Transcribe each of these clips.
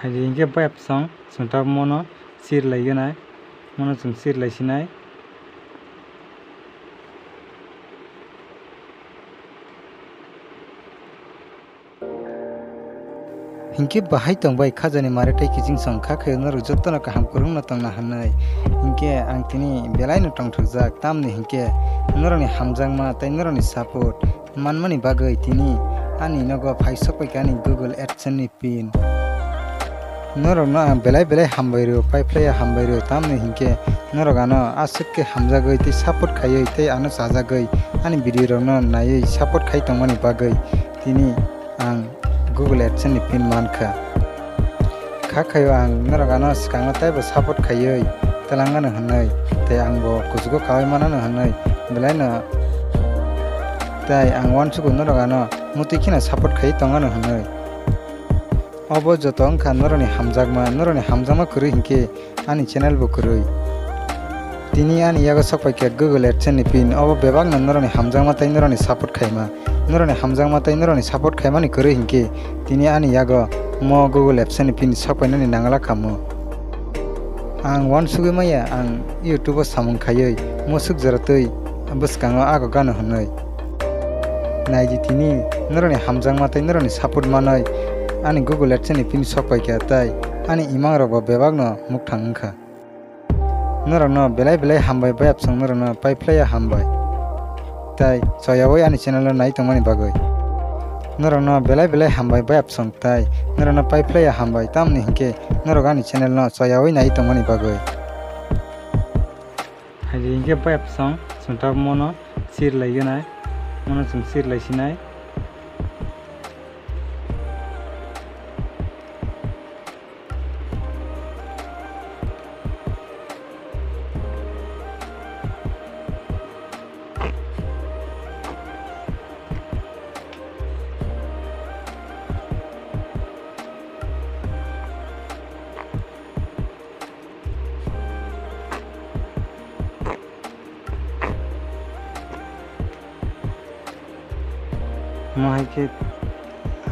jadi hingga bab song sunta mono sir lai ganai mono sung sir lai sinai हिंके बाहाय तंबाय खाजानि मारेथाय किजिं संखा खैनर जतन काहाम करुं न तंना हानाय हिंके आं तिनि बेलायनो टंथुजाक तामनि हिंके नरनि हामजां मा तै नरनि सापोर्ट मानमानि बागै तिनि आनि नग फाइसक पैकानि गुगल एडसेननि पिन नरो न बेलाय बेलाय हामबाय रो पाइपलाया हामबाय ताम नै हिंके नरो गानो आसिके हामजा गयति सपोर्ट खायै ते आनो साजा गय आनि भिडियो रन नायै सपोर्ट खाय तमनि बागै तिनि आं गुगल एड्स नि पिन मानखा खा खायो आं नरो गानो सकांग तायब सपोर्ट खायै तलांगन हनै ते आं गो कुजुगु खाय मानन हनै बेलाय न ताय आं वानसुगु नरो गानो मुतिखिना सपोर्ट खाय तंगन हनै अब जो खा नरने हमजाक में नरने हमजा में खुरी हिंखे आनी चैनल बो खुरी तीन आनी आगे सब क्या गुगल एड से पीन अब बेबा ना नरने हमजा मत नरने सपोर्ट खाई में नरने हमजा मत नरने सपोर्ट खाई नि खुरी हिंखे तीन आनी आगो म गुगल एप से पीन सब पैन नांगला खामु। आं वन सुग मई आं यूट्यूब सामू खाई मूक जरा तई बस गो आगो गान हई नाइजी तीन नरने हमजा मत नरने सपोर्ट मानई। ani google ads ni pimi sokpai kya tai ani imang rok bebak no muk thang kha nora no belai belai hambai bai apsang nora no pipeline hambai tai soyawi ani channel no nai tongmani bagoi nora no belai belai hambai bai apsang tai nora no pipeline hambai tamni hinke nora gani channel no soyawi nai tongmani bagoi haji hinke bai apsang suntak mono sir lai ganai mono sum sir lai sinai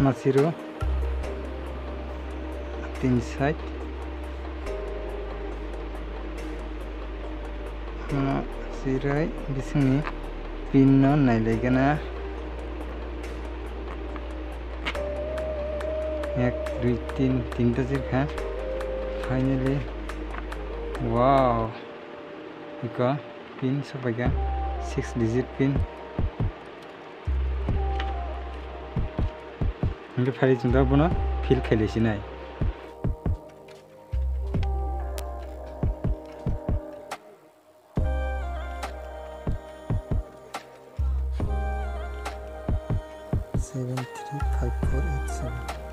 masiro tin side sirai bisingni pin no nailaigana এক দুই তিন তিনটা জিরখা finally wow ইকা pin সবাইকা six digit pin 이렇게 파리 준다 보나 필 캘리시나이 seven three five four eight seven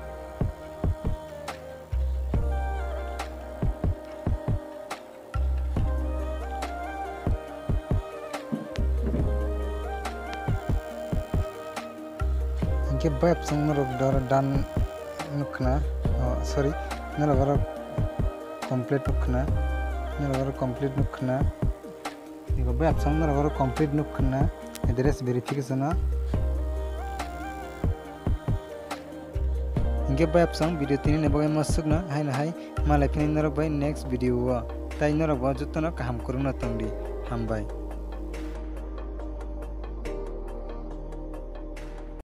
keba epson nolok dor dan nukna oh, sorry nolok oro complete nukna nolok oro complete nukna keba epson nolok oro complete nukna address verification ಹಿಂಗೆ ಬಾಯ್ ಅಪ್ಸಂಗ್ video ತಿನಿ ನೆಬಗೆ ಮಸ್ಸುಗ್ನ ಹಾಯ್ನ ಹಾಯ್ ಮಾಲಕಿನ ಇನ್ನರ ಬಾಯ್ ನೆಕ್ಸ್ಟ್ ವಿಡಿಯೋ ತೈ ಇನ್ನರ ಬಾಜುತ್ತನ ಕಾಮ್ ಕರುನ ತಂಡಿ ಹಂ ಬಾಯ್